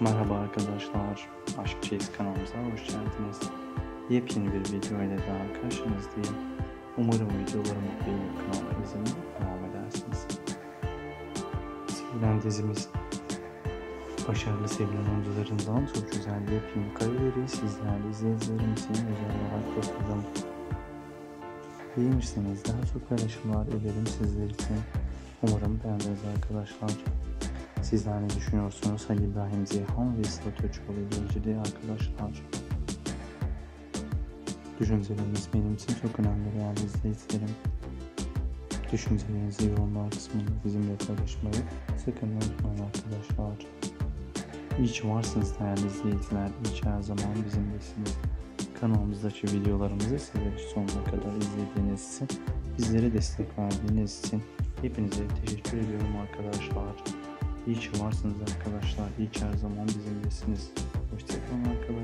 Merhaba arkadaşlar, Aşk Çeyiz kanalımıza hoş geldiniz. Yepyeni bir video ile daha karşınızdayım. Umarım videolarımı beğenip kanalıma izlemeye devam edersiniz. Sevilen dizimiz başarılı sevilen oyuncularından çok güzel yepyeni kareleri sizlerle izleyicilerim için özel olarak topladım. Beğenirseniz daha çok paylaşımlar ederim sizler için. Umarım beğendiniz arkadaşlar. Sizler ne düşünüyorsunuz? Halil İbrahim Zeyhan ve Sıla Töçoğlu ile arkadaşlar. Düşünceleriniz benim için çok önemli değerli izleyicilerim. Düşüncelerinizi yorumlar kısmında bizimle paylaşmayı sakın unutmayın arkadaşlar. Ki varsınız değerli izleyiciler. Ki her zaman bizimlesiniz. Kanalımızdaki videolarımızı sizleri sonuna kadar izlediğiniz için, bizlere destek verdiğiniz için hepinize teşekkür ediyorum arkadaşlar. İyi ki varsınız arkadaşlar. İyi ki her zaman bizimlesiniz. Hoşçakalın arkadaşlar.